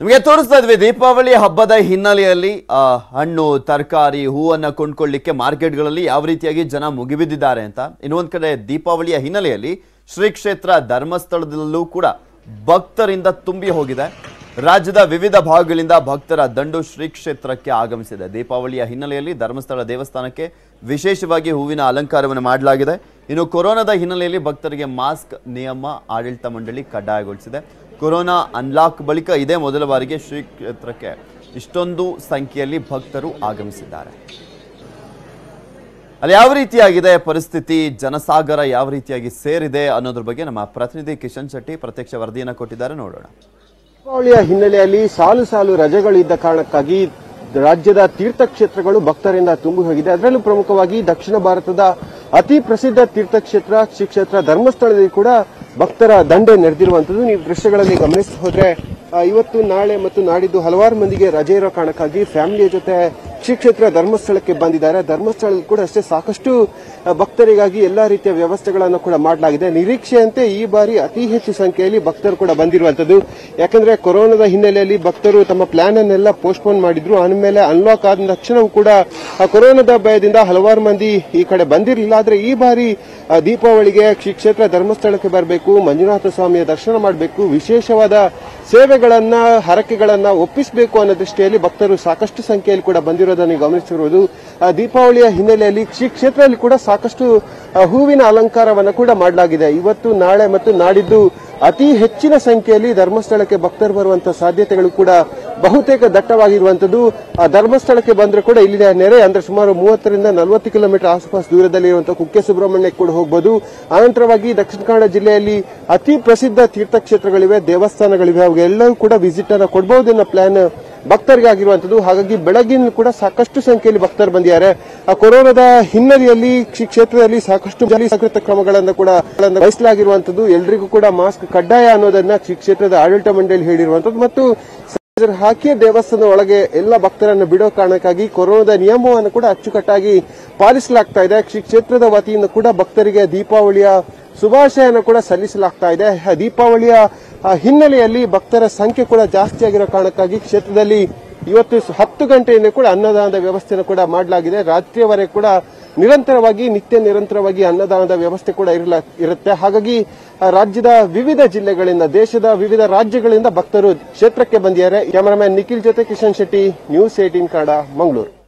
ನಿಮಗೆ ತೋರಿಸ್ತಾ ಇದ್ವಿ ದೀಪಾವಳಿ ಹಬ್ಬದ ಹಿನ್ನೆಲೆಯಲ್ಲಿ ಹಣ್ಣು, ತರಕಾರಿ, ಹೂವನ್ನು ಕೊಂಡ್ಕೊಳ್ಳಿಕ್ಕೆ ಮಾರ್ಕೆಟ್ಗಳಲ್ಲಿ ಯಾವ ರೀತಿಯಾಗಿ ಜನ ಮುಗಿಬಿದ್ದಿದ್ದಾರೆ ಅಂತ. ಇನ್ನೊಂದು ಕಡೆ ದೀಪಾವಳಿಯ ಹಿನ್ನೆಲೆಯಲ್ಲಿ ಶ್ರೀ ಕ್ಷೇತ್ರ ಧರ್ಮಸ್ಥಳದಲ್ಲೂ ಕೂಡ ಭಕ್ತರಿಂದ ತುಂಬಿ ಹೋಗಿದೆ. ರಾಜ್ಯದ ವಿವಿಧ ಭಾಗಗಳಿಂದ ಭಕ್ತರ ದಂಡು ಶ್ರೀ ಕ್ಷೇತ್ರಕ್ಕೆ ಆಗಮಿಸಿದೆ. ದೀಪಾವಳಿಯ ಹಿನ್ನೆಲೆಯಲ್ಲಿ ಧರ್ಮಸ್ಥಳ ದೇವಸ್ಥಾನಕ್ಕೆ ವಿಶೇಷವಾಗಿ ಹೂವಿನ ಅಲಂಕಾರವನ್ನು ಮಾಡಲಾಗಿದೆ. ಇನ್ನು ಕೊರೋನಾದ ಹಿನ್ನೆಲೆಯಲ್ಲಿ ಭಕ್ತರಿಗೆ ಮಾಸ್ಕ್, ನಿಯಮ, ಆಡಳಿತ ಮಂಡಳಿ ಕಡ್ಡಾಯಗೊಳಿಸಿದೆ. ಕೊರೋನಾ ಅನ್ಲಾಕ್ ಬಳಿಕ ಇದೇ ಮೊದಲ ಬಾರಿಗೆ ಶ್ರೀ ಕ್ಷೇತ್ರಕ್ಕೆ ಇಷ್ಟೊಂದು ಸಂಖ್ಯೆಯಲ್ಲಿ ಭಕ್ತರು ಆಗಮಿಸಿದ್ದಾರೆ. ಅಲ್ಲಿ ಯಾವ ರೀತಿಯಾಗಿದೆ ಪರಿಸ್ಥಿತಿ? ಜನಸಾಗರ ಯಾವ ರೀತಿಯಾಗಿ ಸೇರಿದೆ ಅನ್ನೋದ್ರ ಬಗ್ಗೆ ನಮ್ಮ ಪ್ರತಿನಿಧಿ ಕಿಶನ್ ಶೆಟ್ಟಿ ಪ್ರತ್ಯಕ್ಷ ವರದಿಯನ್ನು ಕೊಟ್ಟಿದ್ದಾರೆ, ನೋಡೋಣ. ದೀಪಾವಳಿಯ ಹಿನ್ನೆಲೆಯಲ್ಲಿ ಸಾಲು ಸಾಲು ರಜೆಗಳಿದ್ದ ಕಾರಣಕ್ಕಾಗಿ ರಾಜ್ಯದ ತೀರ್ಥಕ್ಷೇತ್ರಗಳು ಭಕ್ತರಿಂದ ತುಂಬಿ ಹೋಗಿದೆ. ಅದರಲ್ಲೂ ಪ್ರಮುಖವಾಗಿ ದಕ್ಷಿಣ ಭಾರತದ ಅತಿ ಪ್ರಸಿದ್ಧ ತೀರ್ಥಕ್ಷೇತ್ರ ಶ್ರೀ ಕ್ಷೇತ್ರ ಧರ್ಮಸ್ಥಳದಲ್ಲಿ ಕೂಡ ಭಕ್ತರ ದಂಡೆ ನೆರೆದಿರುವಂತದ್ದು ನೀವು ದೃಶ್ಯಗಳಲ್ಲಿ ಗಮನಿಸಿ ಹೋದ್ರೆ ಇವತ್ತು, ನಾಳೆ ಮತ್ತು ನಾಡಿದ್ದು ಹಲವಾರು ಮಂದಿಗೆ ರಜೆ ಇರೋ ಕಾರಣಕ್ಕಾಗಿ ಫ್ಯಾಮಿಲಿಯ ಜೊತೆ ಶ್ರೀ ಕ್ಷೇತ್ರ ಧರ್ಮಸ್ಥಳಕ್ಕೆ ಬಂದಿದ್ದಾರೆ. ಧರ್ಮಸ್ಥಳದಲ್ಲಿ ಕೂಡ ಅಷ್ಟೇ ಸಾಕಷ್ಟು ಭಕ್ತರಿಗಾಗಿ ಎಲ್ಲಾ ರೀತಿಯ ವ್ಯವಸ್ಥೆಗಳನ್ನು ಕೂಡ ಮಾಡಲಾಗಿದೆ. ನಿರೀಕ್ಷೆಯಂತೆ ಈ ಬಾರಿ ಅತಿ ಹೆಚ್ಚು ಸಂಖ್ಯೆಯಲ್ಲಿ ಭಕ್ತರು ಕೂಡ ಬಂದಿರುವಂತದ್ದು ಯಾಕಂದ್ರೆ ಕೊರೋನಾದ ಹಿನ್ನೆಲೆಯಲ್ಲಿ ಭಕ್ತರು ತಮ್ಮ ಪ್ಲಾನ್ ಅನ್ನೆಲ್ಲ ಪೋಸ್ಟ್ಪೋನ್ ಮಾಡಿದ್ರು. ಆಮೇಲೆ ಅನ್ಲಾಕ್ ಆದ ತಕ್ಷಣವೂ ಕೂಡ ಕೊರೋನಾದ ಭಯದಿಂದ ಹಲವಾರು ಮಂದಿ ಈ ಕಡೆ ಬಂದಿರಲಿಲ್ಲ. ಆದ್ರೆ ಈ ಬಾರಿ ದೀಪಾವಳಿಗೆ ಕ್ಷೇತ್ರ ಧರ್ಮಸ್ಥಳಕ್ಕೆ ಬರಬೇಕು ಮಂಜುನಾಥ ಸ್ವಾಮಿಯ ದರ್ಶನ ಮಾಡಬೇಕು ವಿಶೇಷವಾದ ಸೇವೆಗಳನ್ನ ಹರಕೆಗಳನ್ನ ಒಪ್ಪಿಸಬೇಕು ಅನ್ನೋ ದೃಷ್ಟಿಯಲ್ಲಿ ಭಕ್ತರು ಸಾಕಷ್ಟು ಸಂಖ್ಯೆಯಲ್ಲಿ ಕೂಡ ಬಂದಿರೋದನ್ನು ಗಮನಿಸಿರುವುದು. ಆ, ದೀಪಾವಳಿಯ ಹಿನ್ನೆಲೆಯಲ್ಲಿ ಕ್ಷೇತ್ರದಲ್ಲಿ ಕೂಡ ಸಾಕಷ್ಟು ಹೂವಿನ ಅಲಂಕಾರವನ್ನು ಕೂಡ ಮಾಡಲಾಗಿದೆ. ಇವತ್ತು ನಾಳೆ ಮತ್ತು ನಾಡಿದ್ದು ಅತಿ ಹೆಚ್ಚಿನ ಸಂಖ್ಯೆಯಲ್ಲಿ ಧರ್ಮಸ್ಥಳಕ್ಕೆ ಭಕ್ತರು ಬರುವಂತಹ ಸಾಧ್ಯತೆಗಳು ಕೂಡ ಬಹುತೇಕ ದಟ್ಟವಾಗಿರುವಂತದ್ದು ಆ ಧರ್ಮಸ್ಥಳಕ್ಕೆ ಬಂದ್ರೆ ಕೂಡ ಇಲ್ಲಿನ ನೆರೆ ಅಂದ್ರೆ ಸುಮಾರು ಮೂವತ್ತರಿಂದ ನಲವತ್ತು ಕಿಲೋಮೀಟರ್ ಆಸ್ಪಾಸ್ ದೂರದಲ್ಲಿ ಇರುವಂತಹ ಕುಕ್ಕೆ ಸುಬ್ರಹ್ಮಣ್ಯಕ್ಕೆ ಕೂಡ ಹೋಗಬಹುದು ಅನಂತರವಾಗಿ ದಕ್ಷಿಣ ಕನ್ನಡ ಜಿಲ್ಲೆಯಲ್ಲಿ ಅತಿ ಪ್ರಸಿದ್ಧ ತೀರ್ಥಕ್ಷೇತ್ರಗಳಿವೆ, ದೇವಸ್ಥಾನಗಳಿವೆ, ಅವೆಲ್ಲವೂ ಕೂಡ ವಿಸಿಟ್ ಅನ್ನ ಕೊಡಬಹುದು ಅನ್ನೋ ಪ್ಲಾನ್ ಭಕ್ತರಿಗೆ ಆಗಿರುವಂತದ್ದು ಹಾಗಾಗಿ ಬೆಳಗಿನ ಕೂಡ ಸಾಕಷ್ಟು ಸಂಖ್ಯೆಯಲ್ಲಿ ಭಕ್ತರು ಬಂದಿದ್ದಾರೆ. ಆ ಕೊರೋನಾದ ಹಿನ್ನೆಲೆಯಲ್ಲಿ ಕ್ಷೇತ್ರದಲ್ಲಿ ಸಾಕಷ್ಟು ಜಾಗೃತ ಕ್ರಮಗಳನ್ನು ಕೂಡ ವಹಿಸಲಾಗಿರುವಂತದ್ದು ಎಲ್ರಿಗೂ ಕೂಡ ಮಾಸ್ಕ್ ಕಡ್ಡಾಯ ಅನ್ನೋದನ್ನ ಕ್ಷೇತ್ರದ ಆಡಳಿತ ಮಂಡಳಿ ಹೇಳಿರುವಂತದ್ದು ಮತ್ತು ಹಾಕಿ ದೇವಸ್ಥಾನದ ಒಳಗೆ ಎಲ್ಲ ಭಕ್ತರನ್ನು ಬಿಡೋ ಕಾರಣಕ್ಕಾಗಿ ಕೊರೋನಾದ ನಿಯಮವನ್ನು ಕೂಡ ಅಚ್ಚುಕಟ್ಟಾಗಿ ಪಾಲಿಸಲಾಗ್ತಾ ಇದೆ. ಕ್ಷೇತ್ರದ ವತಿಯಿಂದ ಕೂಡ ಭಕ್ತರಿಗೆ ದೀಪಾವಳಿಯ ಶುಭಾಶಯನ ಕೂಡ ಸಲ್ಲಿಸಲಾಗ್ತಾ ಇದೆ. ದೀಪಾವಳಿಯ ಆ, ಹಿನ್ನೆಲೆಯಲ್ಲಿ ಭಕ್ತರ ಸಂಖ್ಯೆ ಕೂಡ ಜಾಸ್ತಿ ಆಗಿರೋ ಕಾರಣಕ್ಕಾಗಿ ಕ್ಷೇತ್ರದಲ್ಲಿ ಇವತ್ತು ಹತ್ತು ಗಂಟೆಯಿಂದ ಕೂಡ ಅನ್ನದಾನದ ವ್ಯವಸ್ಥೆಯನ್ನು ಕೂಡ ಮಾಡಲಾಗಿದೆ. ರಾತ್ರಿಯವರೆಗೆ ಕೂಡ ನಿರಂತರವಾಗಿ ನಿತ್ಯ ನಿರಂತರವಾಗಿ ಅನ್ನದಾನದ ವ್ಯವಸ್ಥೆ ಕೂಡ ಇರಲ ಇರುತ್ತೆ. ಹಾಗಾಗಿ ರಾಜ್ಯದ ವಿವಿಧ ಜಿಲ್ಲೆಗಳಿಂದ ದೇಶದ ವಿವಿಧ ರಾಜ್ಯಗಳಿಂದ ಭಕ್ತರು ಕ್ಷೇತ್ರಕ್ಕೆ ಬಂದಿದ್ದಾರೆ. ಕ್ಯಾಮರಾಮ್ಯಾನ್ ನಿಖಿಲ್ ಜೊತೆ ಕಿಶನ್ ಶೆಟ್ಟಿ ನ್ಯೂಸ್ ಏಟೀನ್ ಕನ್ನಡ ಮಂಗಳೂರು.